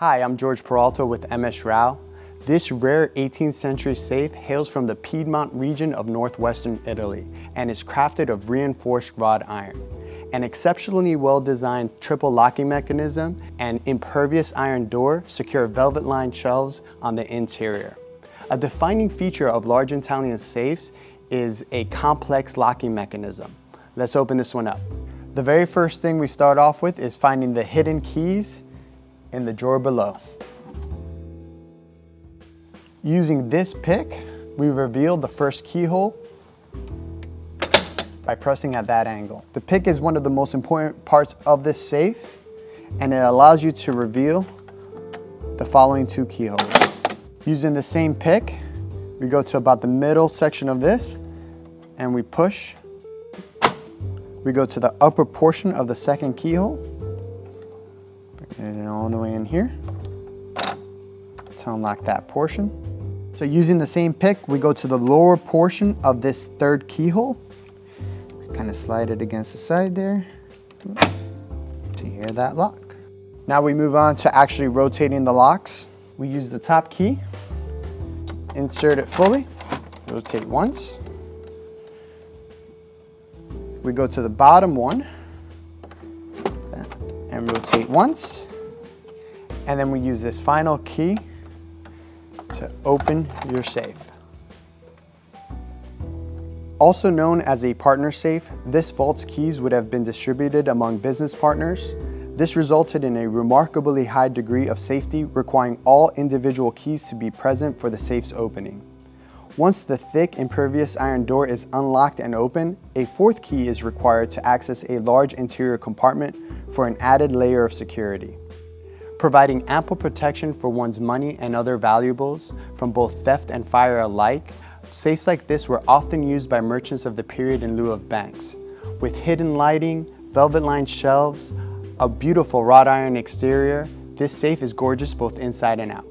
Hi, I'm George Peralta with MS Rau. This rare 18th century safe hails from the Piedmont region of northwestern Italy and is crafted of reinforced wrought iron. An exceptionally well-designed triple locking mechanism and impervious iron door secure velvet-lined shelves on the interior. A defining feature of large Italian safes is a complex locking mechanism. Let's open this one up. The very first thing we start off with is finding the hidden keys in the drawer below. Using this pick, we reveal the first keyhole by pressing at that angle. The pick is one of the most important parts of this safe and it allows you to reveal the following two keyholes. Using the same pick, we go to about the middle section of this and we push. We go to the upper portion of the second keyhole. Here to unlock that portion. So using the same pick, we go to the lower portion of this third keyhole. Kind of slide it against the side there to hear that lock. Now we move on to actually rotating the locks. We use the top key, insert it fully, rotate once, we go to the bottom one and rotate once. And then we use this final key to open your safe. Also known as a partner safe, this vault's keys would have been distributed among business partners. This resulted in a remarkably high degree of safety requiring all individual keys to be present for the safe's opening. Once the thick impervious iron door is unlocked and open, a fourth key is required to access a large interior compartment for an added layer of security. Providing ample protection for one's money and other valuables from both theft and fire alike, safes like this were often used by merchants of the period in lieu of banks. With hidden lighting, velvet-lined shelves, a beautiful wrought iron exterior, this safe is gorgeous both inside and out.